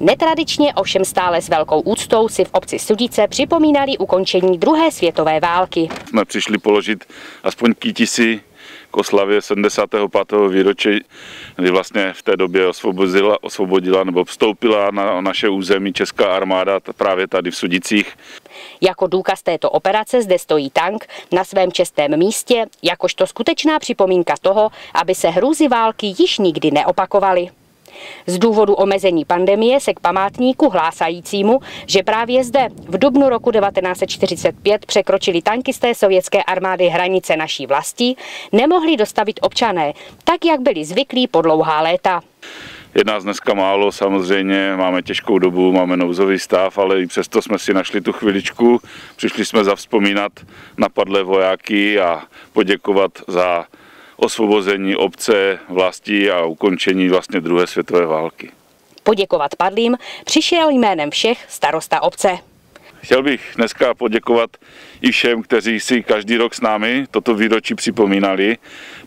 Netradičně ovšem stále s velkou úctou si v obci Sudice připomínali ukončení druhé světové války. Jsme přišli položit aspoň kýtisy k oslavě 75. výročí, kdy vlastně v té době osvobodila, osvobodila nebo vstoupila na naše území Česká armáda právě tady v Sudicích. Jako důkaz této operace zde stojí tank na svém čestém místě, jakožto skutečná připomínka toho, aby se hrůzy války již nikdy neopakovaly. Z důvodu omezení pandemie se k památníku hlásajícímu, že právě zde v dubnu roku 1945 překročili tankisté sovětské armády hranice naší vlasti, nemohli dostavit občané, tak jak byli zvyklí po dlouhá léta. Je nás dneska málo, samozřejmě máme těžkou dobu, máme nouzový stav, ale i přesto jsme si našli tu chviličku. Přišli jsme zavzpomínat napadlé vojáky a poděkovat za osvobození obce, vlasti a ukončení vlastně druhé světové války. Poděkovat padlým přišel jménem všech starosta obce. Chtěl bych dneska poděkovat i všem, kteří si každý rok s námi toto výročí připomínali.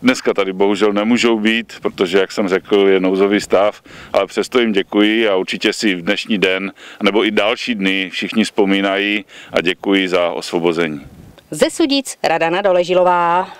Dneska tady bohužel nemůžou být, protože, jak jsem řekl, je nouzový stav, ale přesto jim děkuji a určitě si v dnešní den nebo i další dny všichni vzpomínají a děkuji za osvobození. Ze Sudic Radana Doležilová.